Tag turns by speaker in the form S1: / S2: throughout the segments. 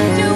S1: you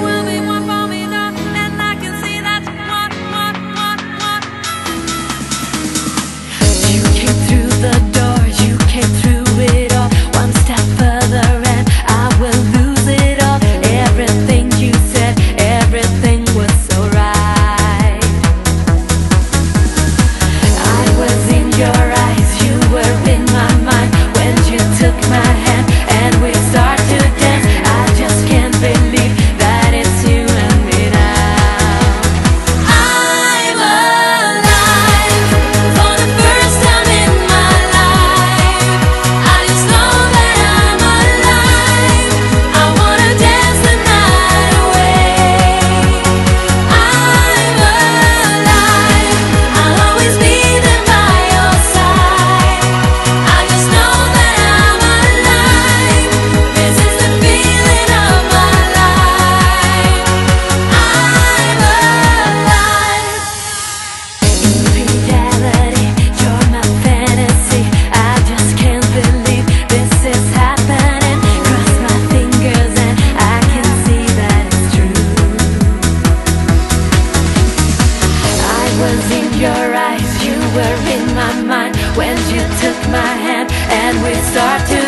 S1: when you took my hand and we started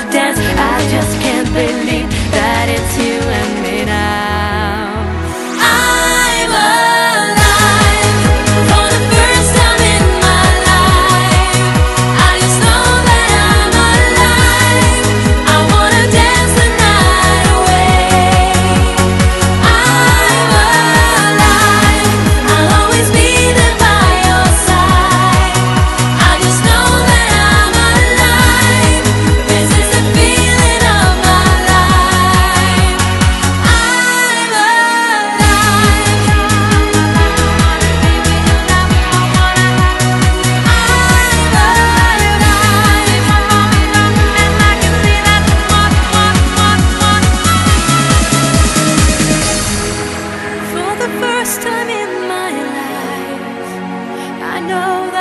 S1: know